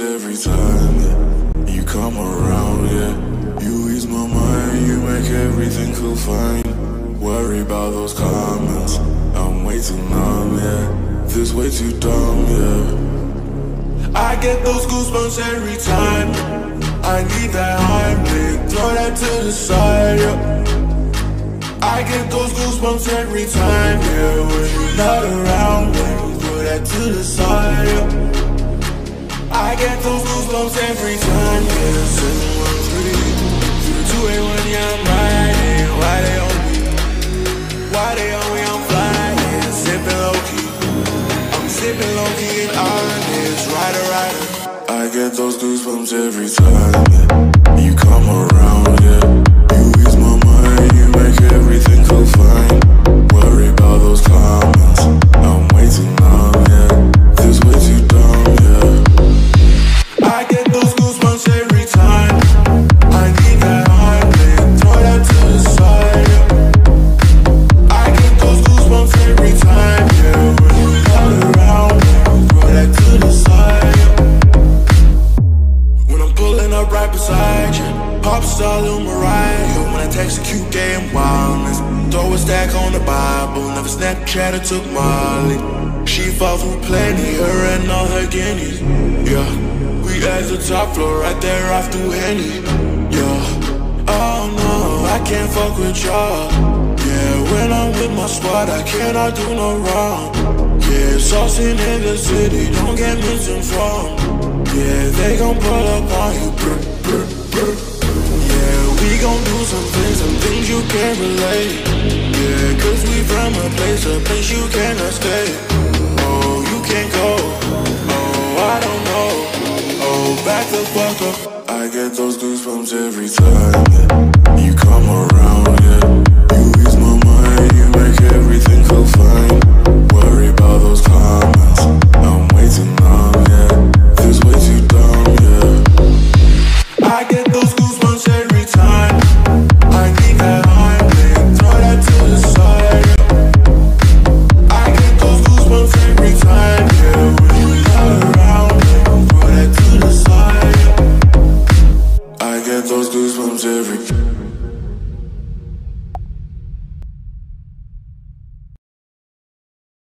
every time you come around, yeah. You ease my mind, you make everything feel fine. Worry about those comments, I'm way too numb, yeah. This way too dumb, yeah. I get those goosebumps every time. I need that Heimlich, throw that to the side, yeah. I get those goosebumps every time, yeah. When you're not around, baby, throw that to the side. I get those goosebumps every time, yeah. 713 through the 281, yeah, I'm riding. Why they on me? Why they on me? I'm flying, sipping low key. I'm sipping low key and honest, rider, rider. I get those goosebumps every time yeah. you come around, star Lil Mariah. When I text a cute game wildness, throw a stack on the Bible. Never Snapchat or took Molly. She fall through plenty, her and all her guineas. Yeah, we at the top floor, right there off through Henny. Yeah, oh no, I can't fuck with y'all. Yeah, when I'm with my squad, I cannot do no wrong. Yeah, saucing in the city, don't get misinformed. Yeah, they gon' pull up on you. Gon' do some things, some things you can't relate. Yeah, cause we from a place, a place you cannot stay. Oh, you can't go. Oh, I don't know. Oh, back the fuck up. I get those goosebumps every time you come around.